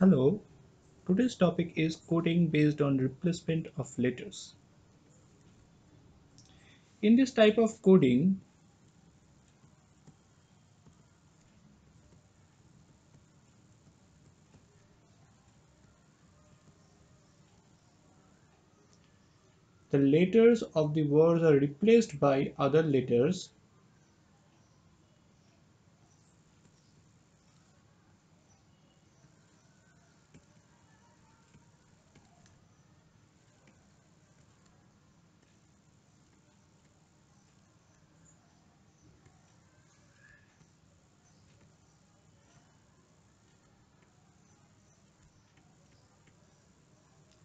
Hello, today's topic is coding based on replacement of letters. In this type of coding, the letters of the words are replaced by other letters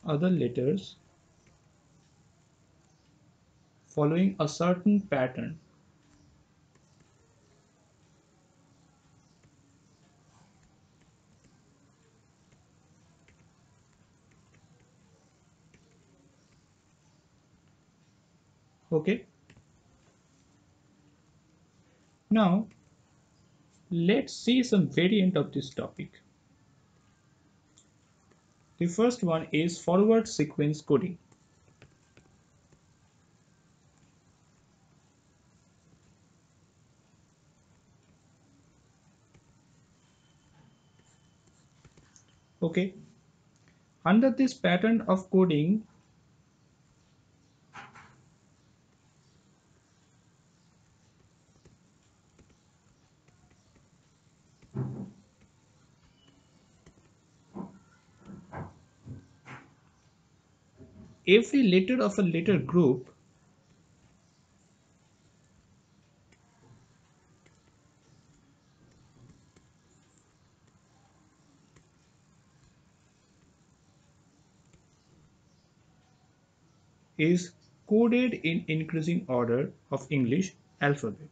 other letters following a certain pattern. Okay. Now, let's see some variant of this topic. The first one is forward sequence coding. Okay. Under this pattern of coding, every letter of a letter group is coded in increasing order of English alphabet.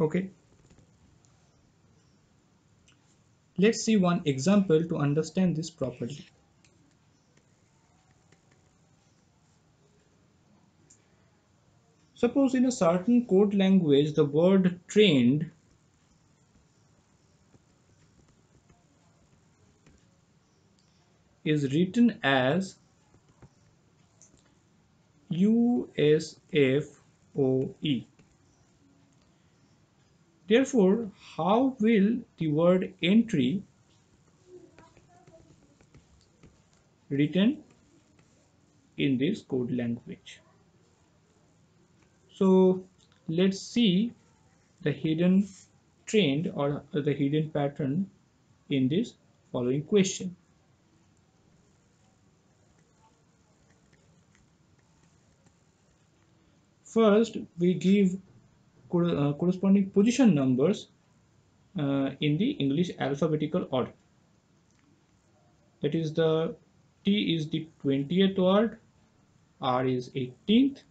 Okay. Let's see one example to understand this properly. Suppose in a certain code language the word trained is written as USFOE. Therefore, how will the word entry written in this code language? So let's see the hidden trend or the hidden pattern in this following question. First, we give uh, corresponding position numbers uh, in the English alphabetical order. That is the T is the 20th word, R is 18th,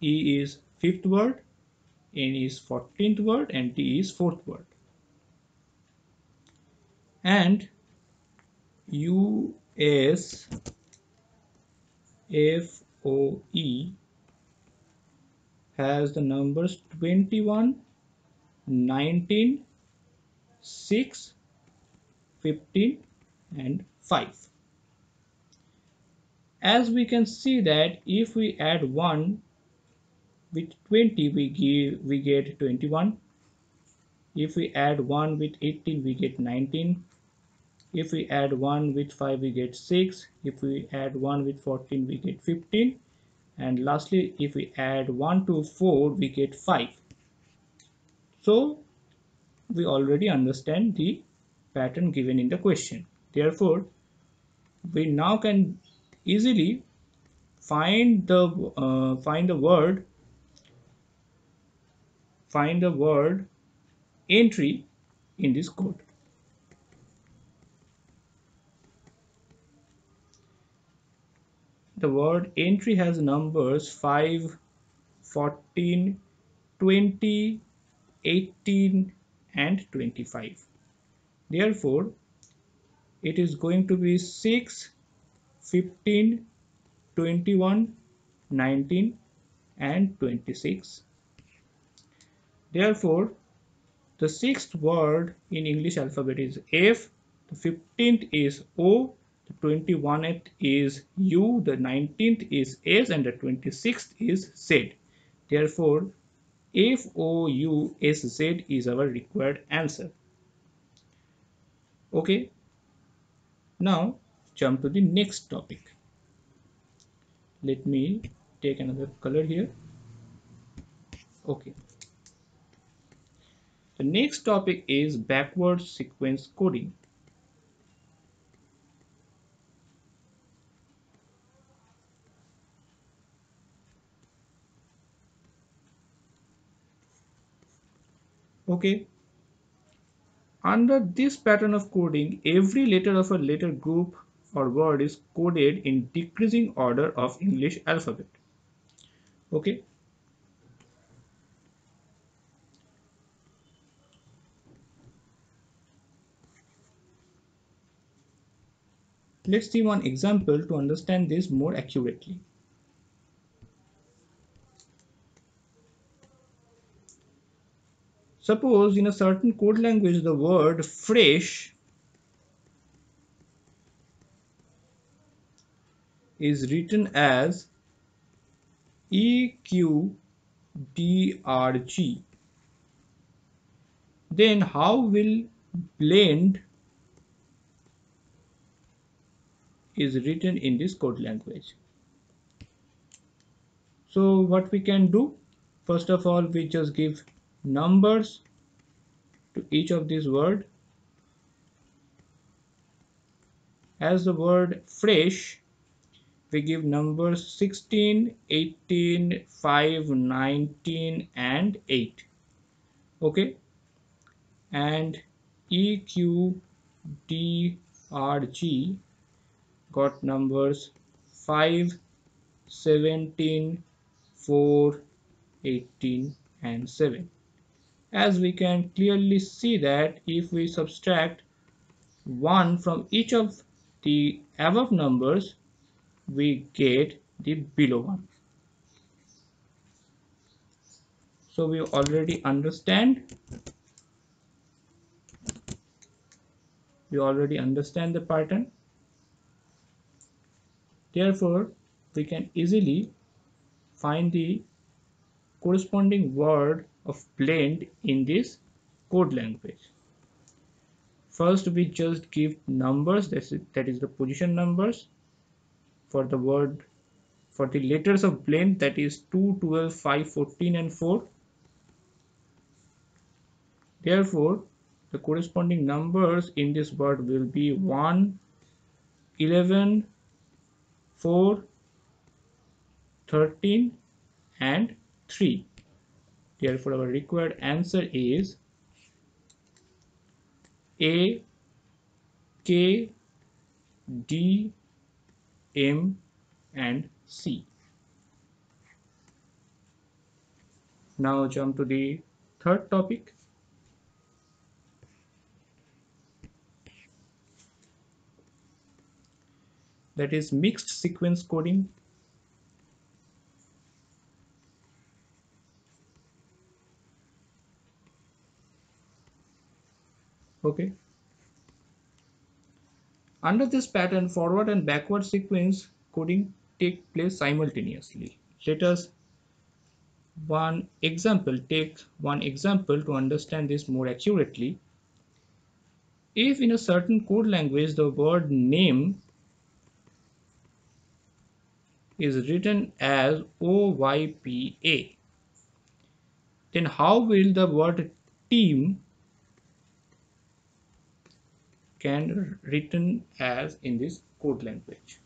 E is fifth word, N is 14th word, and T is fourth word. And U S F O E has the numbers 21, 19, 6, 15 and 5. As we can see that if we add 1 with 20 we give we get 21 if we add 1 with 18 we get 19 if we add 1 with 5 we get 6 if we add 1 with 14 we get 15 and lastly if we add 1 to 4 we get 5 so we already understand the pattern given in the question therefore we now can easily find the uh, find the word find the word entry in this code. The word entry has numbers 5, 14, 20, 18, and 25 therefore it is going to be 6 15 21 19 and 26 therefore the sixth word in english alphabet is f. The 15th is o the 21st is u the 19th is s and the 26th is z. Therefore f o u s z is our required answer. Okay. Now jump to the next topic. Let me take another color here. Okay. The next topic is backward sequence coding okay. Under this pattern of coding every letter of a letter group or word is coded in decreasing order of english alphabet. Okay. Let's see one example to understand this more accurately Suppose in a certain code language the word fresh is written as EQDRG. Then how will blend is written in this code language? So what we can do? First of all, we just give numbers to each of these word as the word fresh we give numbers 16 18 5 19 and 8 okay? And eqdrg got numbers 5 17 4 18 and 7 as we can clearly see that if we subtract 1 from each of the above numbers we get the below one. So we already understand. We already understand the pattern. Therefore we can easily find the corresponding word of blend in this code language. First we just give numbers that is, that is the position numbers for the word for the letters of blend that is 2 12 5 14 and 4 therefore the corresponding numbers in this word will be 1 11 4 13 and 3 Therefore, our required answer is A, K, D, M, and C. Now jump to the third topic. That is mixed sequence coding okay. Under this pattern forward and backward sequence coding take place simultaneously. Let us one example take one example to understand this more accurately. If in a certain code language the word name is written as OYPA then how will the word team can written as in this code language.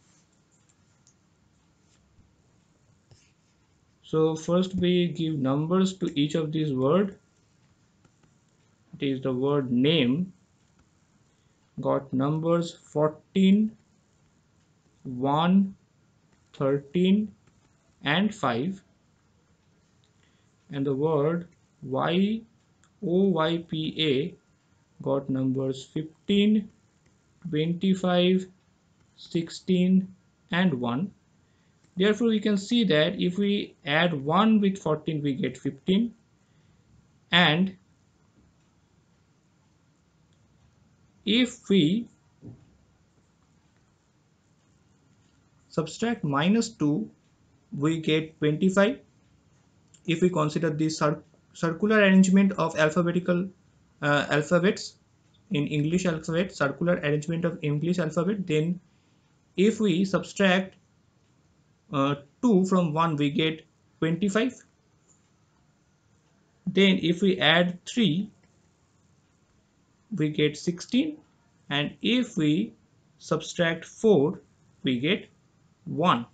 So first we give numbers to each of these word. It is the word name. Got numbers 14 1 13 and 5 and the word y OYPA got numbers 15, 25, 16 and 1. Therefore, we can see that if we add 1 with 14, we get 15 and if we subtract minus 2 we get 25 if we consider the cir circular arrangement of alphabetical uh, alphabets in English alphabet circular arrangement of English alphabet then if we subtract uh, 2 from 1 we get 25 then if we add 3 we get 16 and if we subtract 4 we get 1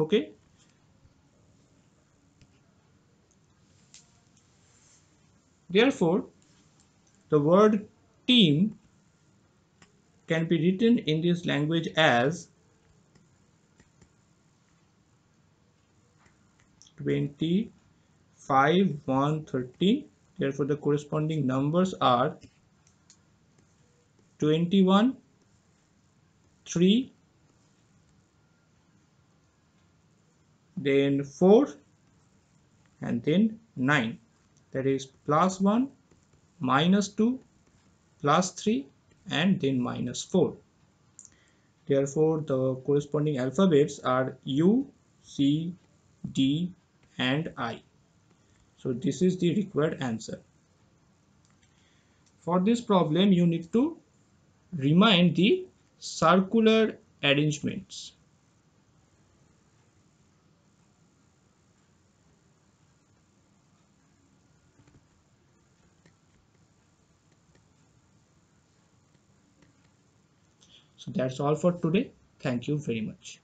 okay? Therefore the word team can be written in this language as 25 1 13 therefore the corresponding numbers are 21 3 then 4 and then 9 that is plus 1 minus 2 plus 3 and then minus 4 therefore the corresponding alphabets are U C D and I. So this is the required answer. For this problem you need to remind the circular arrangements So that's all for today. Thank you very much.